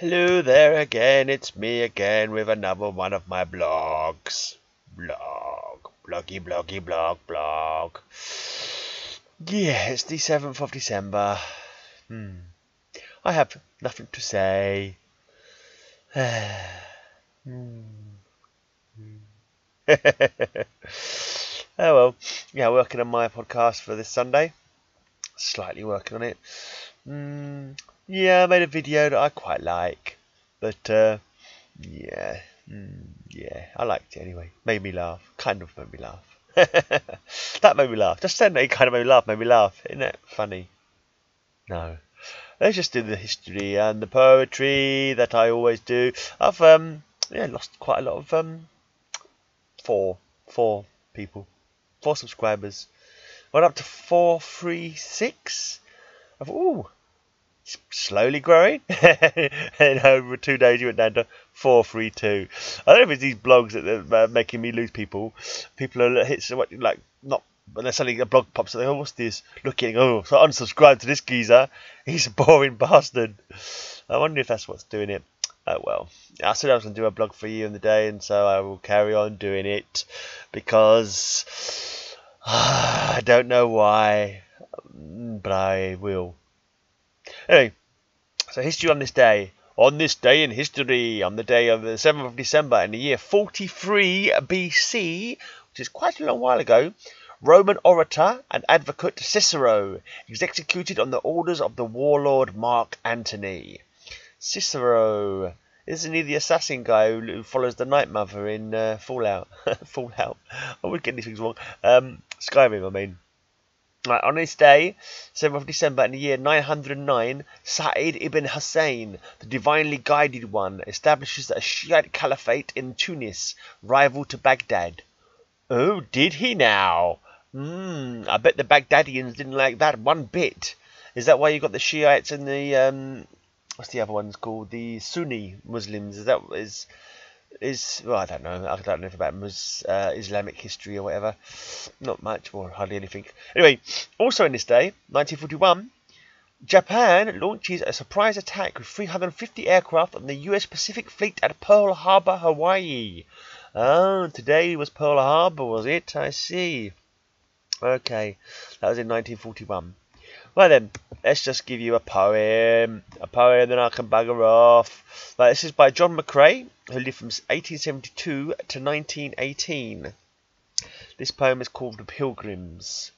Hello there again, it's me again with another one of my blogs. Blog, bloggy, bloggy, blog, blog. Yeah, it's the 7th of December. Hmm. I have nothing to say. hmm. oh well, yeah, working on my podcast for this Sunday. Slightly working on it. Mm, yeah, I made a video that I quite like, but uh, yeah, mm, yeah, I liked it anyway. Made me laugh, kind of made me laugh. that made me laugh. Just saying that it kind of made me laugh, made me laugh. Isn't that funny? No. Let's just do the history and the poetry that I always do. I've um yeah lost quite a lot of um four four people, four subscribers. Went up to four three six. I thought, ooh, slowly growing. and over two days, you went down to 432. I don't know if it's these blogs that are making me lose people. People are hits like not when there's suddenly a blog pops up, oh, what's this? Looking, oh, so unsubscribe to this geezer. He's a boring bastard. I wonder if that's what's doing it. Oh well. I said I was going to do a blog for you in the day, and so I will carry on doing it because uh, I don't know why, but I will. Anyway, so history on this day. On this day in history, on the day of the 7th of December in the year 43 BC, which is quite a long while ago, Roman orator and advocate Cicero is executed on the orders of the warlord Mark Antony. Cicero isn't he the assassin guy who, follows the Night Mother in uh, Fallout? Fallout. I would get these things wrong. Um, Skyrim, I mean. On this day, 7th of December in the year 909, Sa'id ibn Hussein, the divinely guided one, establishes a Shiite caliphate in Tunis, rival to Baghdad. Oh, did he now? Hmm, I bet the Baghdadians didn't like that one bit. Is that why you got the Shiites and the um, what's the other ones called? The Sunni Muslims. Is that is is well, I don't know. I don't know about uh, Islamic history or whatever. Not much, or hardly anything. Anyway, also in this day, 1941, Japan launches a surprise attack with 350 aircraft on the U.S. Pacific Fleet at Pearl Harbor, Hawaii. Oh, today was Pearl Harbor, was it? I see. Okay, that was in 1941. Well then, let's just give you a poem. A poem, then I can bugger off. Right, this is by John McCrae, who lived from 1872 to 1918. This poem is called The Pilgrims.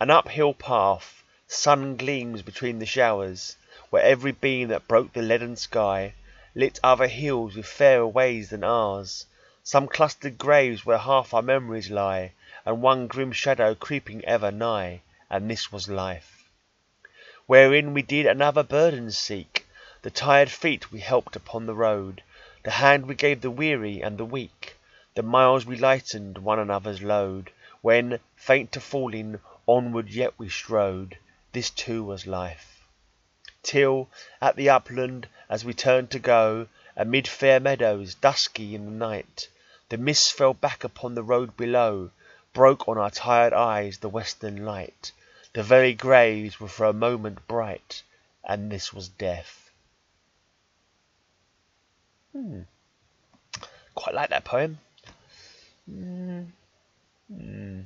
An uphill path, sun gleams between the showers, where every beam that broke the leaden sky lit other hills with fairer ways than ours. Some clustered graves where half our memories lie, and one grim shadow creeping ever nigh and this was life. Wherein we did another burden seek, the tired feet we helped upon the road, the hand we gave the weary and the weak, the miles we lightened one another's load, when, faint to falling, onward yet we strode, this too was life. Till, at the upland, as we turned to go, amid fair meadows, dusky in the night, the mist fell back upon the road below, broke on our tired eyes the western light, the very graves were for a moment bright, and this was death. Hmm. Quite like that poem. Hmm. Hmm.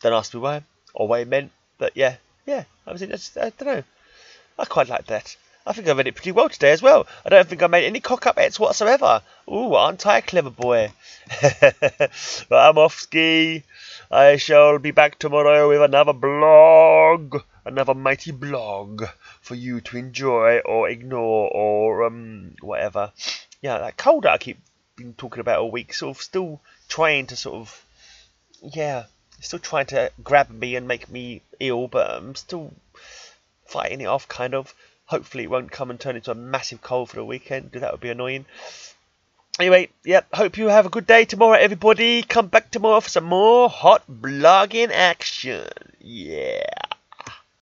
Don't ask me why or what it meant, but yeah, yeah. I was. I don't know. I quite like that. I think I read it pretty well today as well. I don't think I made any cock up ets whatsoever. Ooh, aren't I a clever boy? but I'm off ski. I shall be back tomorrow with another blog, another mighty blog for you to enjoy or ignore or um whatever. Yeah, that cold that I keep been talking about all week, sort of still trying to sort of yeah, still trying to grab me and make me ill, but I'm still fighting it off kind of. Hopefully it won't come and turn into a massive cold for the weekend. That would be annoying. Anyway, yep, hope you have a good day tomorrow, everybody. Come back tomorrow for some more hot blogging action. Yeah.